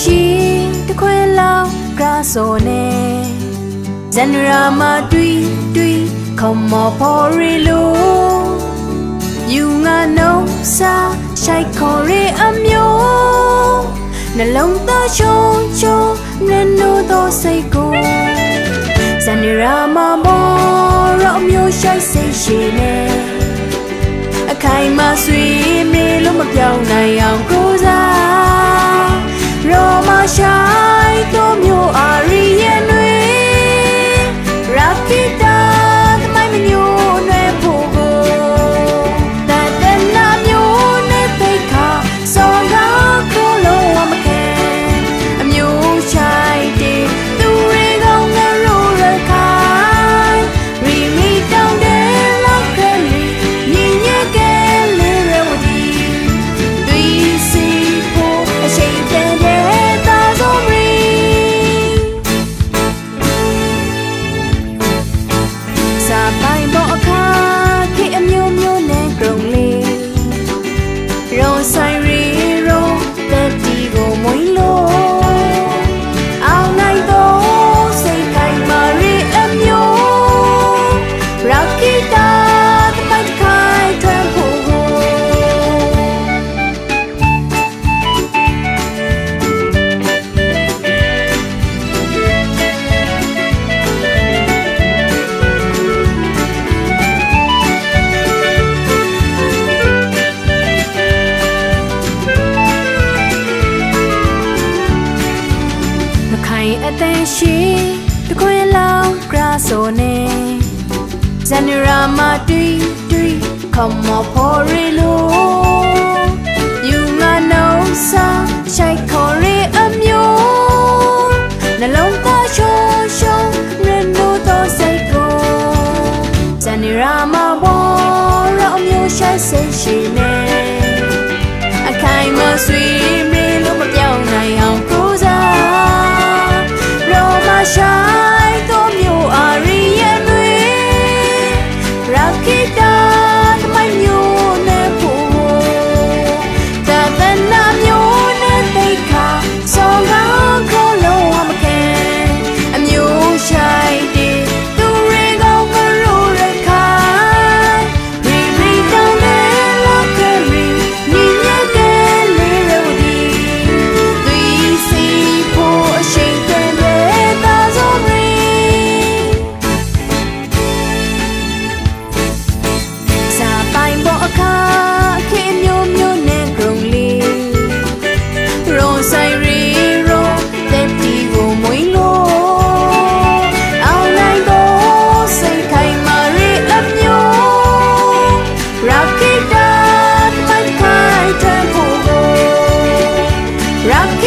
ရှိတခွဲလောက်ကစောနေဇန်နရာမတွီတွီခမောပေါ်ရီလိုယူငါနှုံးစာရှိုက်ခေါ်ရအမျိုးနှလုံးသားချုံချုံနှနိုးသောစိတ်ကိုဇန်နရာမမောရအမျိုးရှိုက်စိတ်ရှိနေအခိုင်မဆွေမေလို့မပြောင်းနိုင်အောင်ကိုစား ရှိတခွေလောင်ဂရာဆိုနေဇန်နရာမတူတူခမောဖော်ရီလို Rock